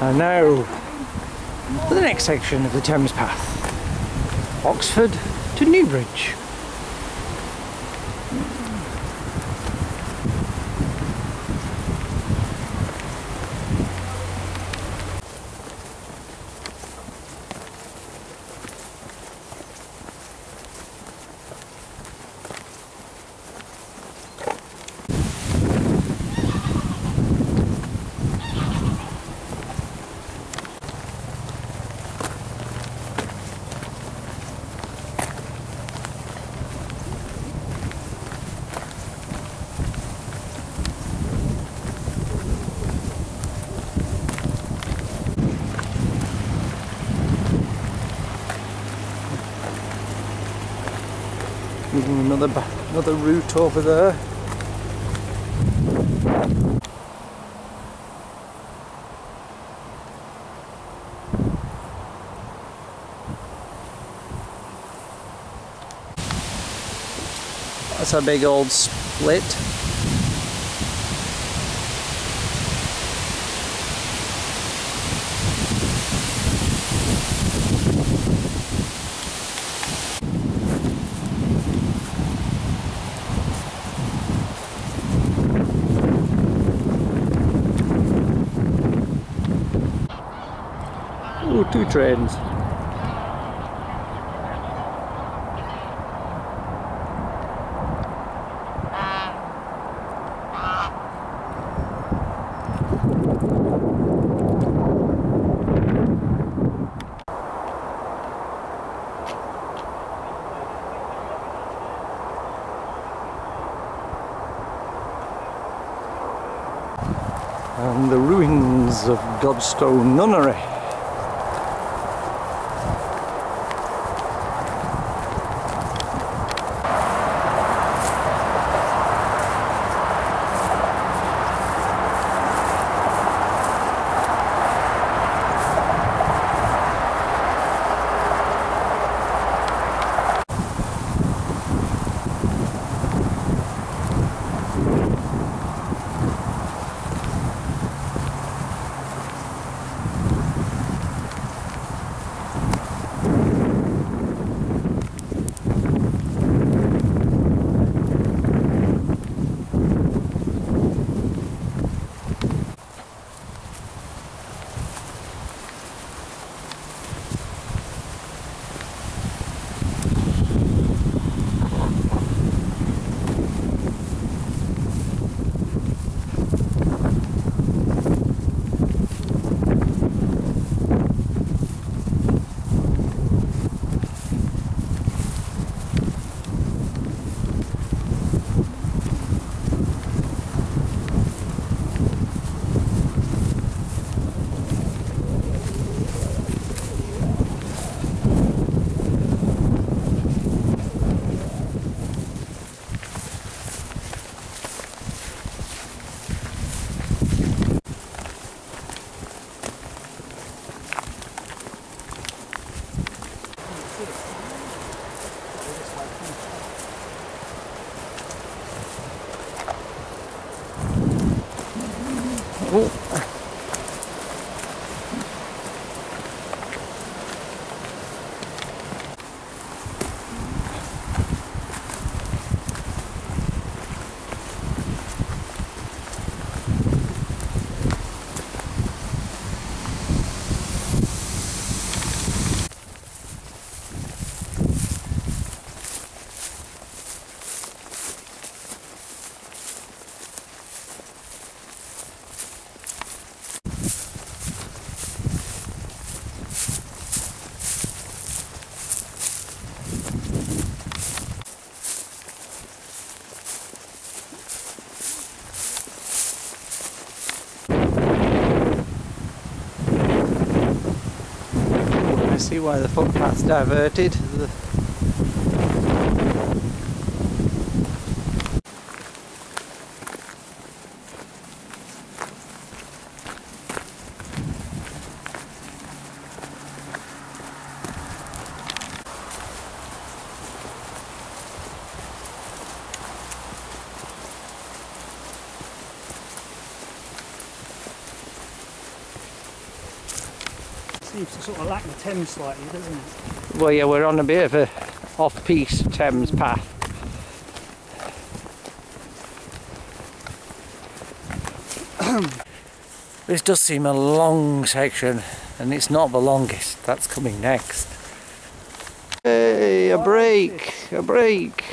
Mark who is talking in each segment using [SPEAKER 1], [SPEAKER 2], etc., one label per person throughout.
[SPEAKER 1] And now for the next section of the Thames Path Oxford to Newbridge. Another another route over there. That's a big old split. Two trains. And the ruins of Godstow Nunnery. See why the footpath's diverted.
[SPEAKER 2] Seems to sort of lack the Thames slightly, doesn't it?
[SPEAKER 1] Well, yeah, we're on a bit of a off-piece Thames path. this does seem a long section, and it's not the longest. That's coming next. Hey, a break, a break.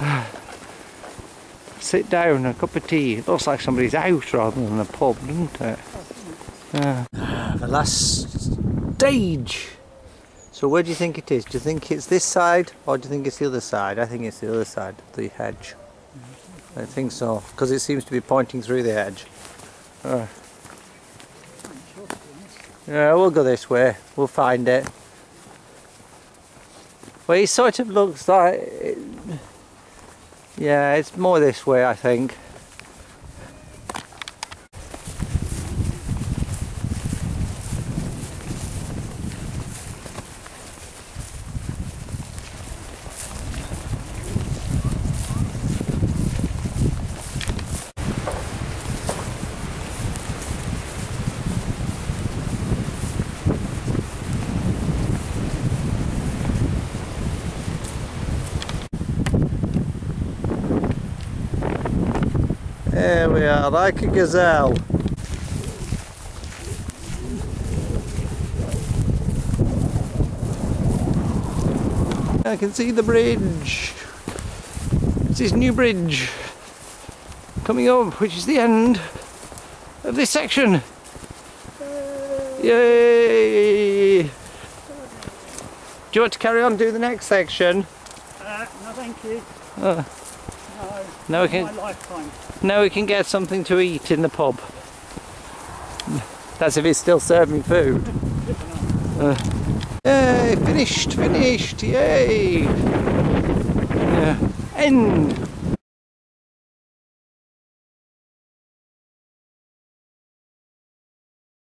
[SPEAKER 1] Sit down, a cup of tea. It looks like somebody's house rather than a pub, doesn't it? Yeah. The last stage. So where do you think it is? Do you think it's this side or do you think it's the other side? I think it's the other side, the hedge. I think so, because it seems to be pointing through the hedge. Uh, yeah, we'll go this way. We'll find it. Well, it sort of looks like... It, yeah, it's more this way, I think. There we are, like a gazelle. I can see the bridge. It's this new bridge coming up, which is the end of this section. Yay! Do you want to carry on do the next section?
[SPEAKER 2] Uh, no, thank you.
[SPEAKER 1] Uh, now we can now we can get something to eat in the pub. That's if it's still serving food. Uh, yay! Finished! Finished! Yay! Yeah. End.